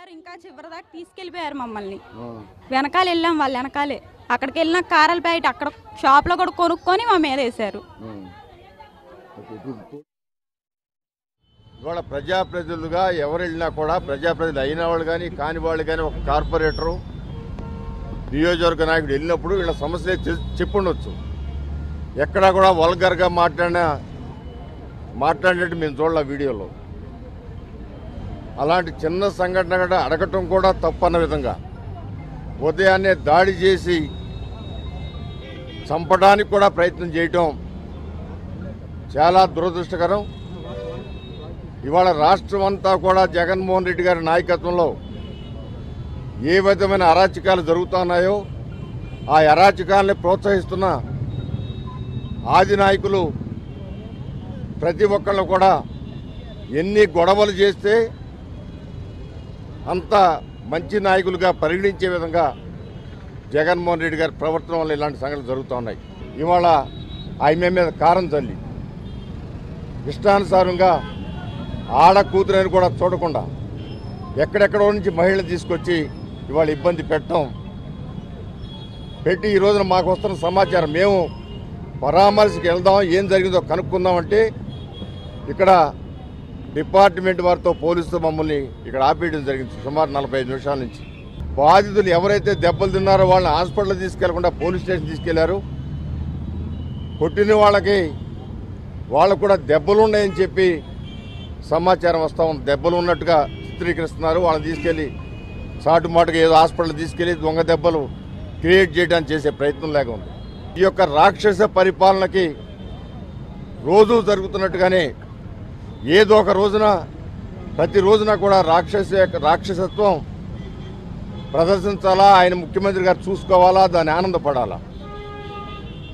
వచ్చారు ఇంకా చివరి దాకా తీసుకెళ్ళిపోయారు మమ్మల్ని. వెనకాల వెళ్ళాం వాళ్ళు వెనకాలే. అక్కడికి వెళ్ళిన కారాల ప్యాకెట్ అక్కడ షాప్లో కూడా కొనుక్కొని మా మీద వేశారు. ఇవాళ ప్రజాప్రతినిధులుగా ఎవరు వెళ్ళినా కూడా ప్రజాప్రతినిధులు అయిన వాళ్ళు కానీ కాని వాళ్ళు కానీ ఒక కార్పొరేటరు నియోజకవర్గ నాయకుడు వెళ్ళినప్పుడు వీళ్ళ సమస్య చెప్పుండొచ్చు. ఎక్కడా కూడా వల్గర్గా మాట్లాడిన మాట్లాడినట్టు మేము చూడాల వీడియోలో. అలాంటి చిన్న సంఘటన కూడా అడగటం కూడా తప్పన్న విధంగా. ఉదయాన్నే దాడి చేసి చంపడానికి కూడా ప్రయత్నం చేయటం చాలా దురదృష్టకరం. ఇవాళ రాష్ట్రం అంతా కూడా జగన్మోహన్ రెడ్డి గారి నాయకత్వంలో ఏ విధమైన అరాచకాలు జరుగుతున్నాయో ఆ అరాచకాలని ప్రోత్సహిస్తున్న ఆది నాయకులు ప్రతి ఒక్కళ్ళు కూడా ఎన్ని గొడవలు చేస్తే అంత మంచి నాయకులుగా పరిగణించే విధంగా జగన్మోహన్ రెడ్డి గారి ప్రవర్తన వల్ల ఇలాంటి సంఘటనలు జరుగుతూ ఉన్నాయి. ఇవాళ ఆమె మీద కారం తల్లి ఇష్టానుసారంగా ఆడ కూతురని కూడా చూడకుండా ఎక్కడెక్కడో నుంచి మహిళలు తీసుకొచ్చి ఇవాళ ఇబ్బంది పెట్టడం పెట్టి ఈ రోజున మాకు వస్తున్న సమాచారం మేము పరామర్శకు వెళ్దాం ఏం జరిగిందో కనుక్కుందామంటే ఇక్కడ డిపార్ట్మెంట్ వారితో పోలీసుతో మమ్మల్ని ఇక్కడ ఆపేయడం జరిగింది సుమారు నలభై ఐదు నిమిషాల నుంచి. బాధితులు ఎవరైతే దెబ్బలు తిన్నారో వాళ్ళని హాస్పిటల్ తీసుకెళ్ళకుండా పోలీస్ స్టేషన్ తీసుకెళ్ళారు. కొట్టిన వాళ్ళకి వాళ్ళకు కూడా దెబ్బలు ఉన్నాయని చెప్పి సమాచారం వస్తూ ఉంది. దెబ్బలు ఉన్నట్టుగా చిత్రీకరిస్తున్నారు. వాళ్ళని తీసుకెళ్ళి సాటుమాటుగా ఏదో హాస్పిటల్ తీసుకెళ్ళి దొంగ దెబ్బలు క్రియేట్ చేయడానికి చేసే ప్రయత్నం లేక ఉంది. ఈ యొక్క రాక్షస పరిపాలనకి రోజు జరుగుతున్నట్టుగానే ఏదో ఒక రోజున ప్రతి రోజున కూడా రాక్షస రాక్షసత్వం ప్రదర్శించాలా? ఆయన ముఖ్యమంత్రి గారు చూసుకోవాలా? దాన్ని ఆనందపడాలా?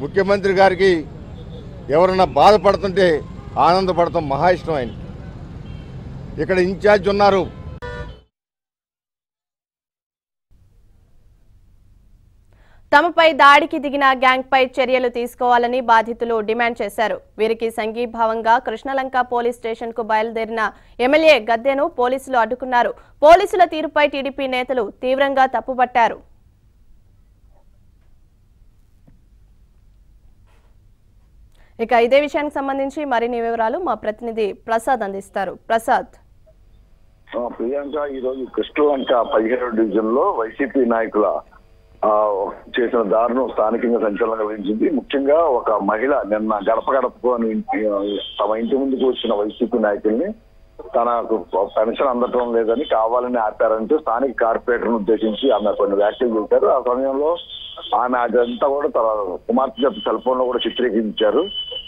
ముఖ్యమంత్రి గారికి ఎవరన్నా బాధపడుతుంటే ఆనందపడతాం మహా ఇష్టం ఆయన ఇక్కడ ఇన్ఛార్జ్ ఉన్నారు. తమపై దాడికి దిగిన గ్యాంగ్పై చర్యలు తీసుకోవాలని బాధితులు డిమాండ్ చేశారు. వీరికి సంఘీభావంగా కృష్ణలంక పోలీస్ స్టేషన్కు బయలుదేరిన ఎమ్మెల్యే గద్దెను పోలీసులు అడ్డుకున్నారు. పోలీసుల తీరుపై టీడీపీ నేతలు తీవ్రంగా తప్పుపట్టారు. ఇక ఇదే విషయానికి సంబంధించి మరిన్ని వివరాలు మా ప్రతినిధి ప్రసాద్ అందిస్తారు. ప్రసాద్. ప్రియాంక ఈరోజు కృష్ణలంక పదిహేడు డివిజన్లో వైసీపీ నాయకుల చేసిన దారుణం స్థానికంగా సంచలనం కలిగించింది ముఖ్యంగా ఒక మహిళ నిన్న గడప గడపకు అని తమ ఇంటి ముందుకు వచ్చిన వైసీపీ నాయకుల్ని తనకు పెన్షన్ అందటం లేదని కావాలని ఆపారంటూ స్థానిక కార్పొరేటర్ ఉద్దేశించి ఆమె కొన్ని వ్యాఖ్యలు చేశారు. ఆ సమయంలో ఆమె అదంతా కూడా తన కుమార్తె చెప్పి సెల్ ఫోన్లో కూడా చిత్రీకరించారు.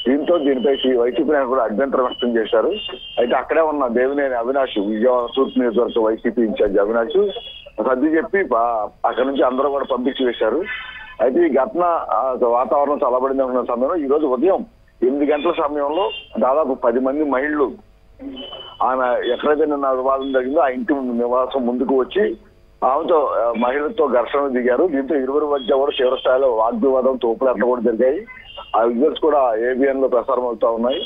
దీంతో దీనిపై వైసీపీ నాయకులు కూడా అభ్యంతరం వ్యక్తం చేశారు. అయితే అక్కడే ఉన్న దేవినేని అవినాష్ విజయవాడ తూర్పు నియోజకవర్గ వైసీపీ ఇన్ఛార్జ్ అవినాష్ సర్ది చెప్పి అక్కడి నుంచి అందరూ కూడా పంపించి వేశారు. అయితే ఈ ఘటన వాతావరణం చల్లబడింది అనుకున్న సమయంలో ఈ రోజు ఉదయం ఎనిమిది గంటల సమయంలో దాదాపు పది మంది మహిళలు ఆమె ఎక్కడైతే నిన్న వివాదం జరిగిందో ఆ ఇంటి నివాసం ముందుకు వచ్చి ఆమెతో మహిళలతో ఘర్షణ దిగారు. దీంతో ఇరువురు మధ్య కూడా తీవ్ర స్థాయిలో వాగ్వివాదం తోపులాట్లు కూడా జరిగాయి. ఆ విజువల్స్ కూడా ఏబిఎన్లో ప్రసారం అవుతా ఉన్నాయి.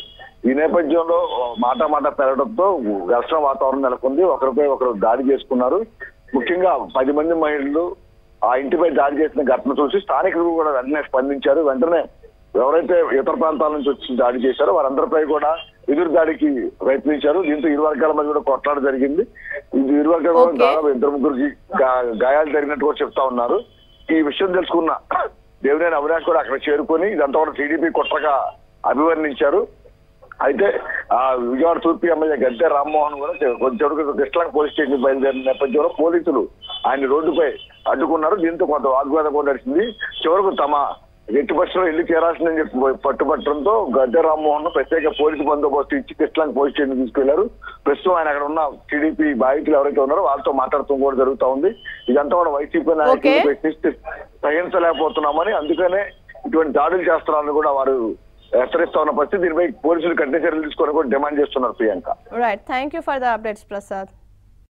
ఈ నేపథ్యంలో మాట మాట పెరగడంతో ఘర్షణ వాతావరణం నెలకొంది. ఒకరిపై ఒకరు దాడి చేసుకున్నారు. ముఖ్యంగా పది మంది మహిళలు ఆ ఇంటిపై దాడి చేసిన ఘటన చూసి స్థానికులు కూడా వెంటనే స్పందించారు. వెంటనే ఎవరైతే ఇతర ప్రాంతాల నుంచి వచ్చి దాడి చేశారో వారందరిపై కూడా ఎదురు దాడికి ప్రయత్నించారు. దీంతో ఇరు వర్గాల మధ్య కూడా కొట్లాట జరిగింది. ఇది ఇరు వర్గాల. దాదాపు ఇద్దరు ముగ్గురికి గాయాలు జరిగినట్టు కూడా చెప్తా ఉన్నారు. ఈ విషయం తెలుసుకున్న దేవినేని అవినాష్ కూడా అక్కడ చేరుకొని ఇదంతా కూడా టీడీపీ కుట్రగా అభివర్ణించారు. అయితే ఆ విజయవాడ తూర్పు ఎమ్మెల్యే గద్దె రామ్మోహన్ కూడా కొంచెం కృష్ణలంక పోలీస్ స్టేషన్ బయలుదేరిన నేపథ్యంలో పోలీసులు ఆయన రోడ్డుపై అడ్డుకున్నారు. దీంతో కొంత వాగ్వాదం కూడా నడిచింది. చివరకు తమ ఎట్టి పరిస్థితుల్లో ఇల్లు చేరాల్సిందని చెప్పి పట్టుబట్టడంతో గద్దె రామ్మోహన్ ప్రత్యేక పోలీసు బందోబస్తు ఇచ్చి కృష్ణలంక పోలీస్ స్టేషన్ తీసుకెళ్ళారు. ప్రస్తుతం ఆయన అక్కడ ఉన్న టీడీపీ బాధితులు ఎవరైతే ఉన్నారో వాళ్ళతో మాట్లాడటం కూడా జరుగుతా ఉంది. ఇదంతా కూడా వైసీపీ నాయకులు. ప్రశ్నిస్తే సహించలేకపోతున్నామని అందుకనే ఇటువంటి దాడులు చేస్తున్నారని కూడా వారు హెచ్చరిస్తా ఉన్న పరిస్థితి దీనిపై పోలీసులు కఠిన చర్యలు తీసుకోవాలని కూడా డిమాండ్ చేస్తున్నారు Priyanka. Right thank you for the updates Prasad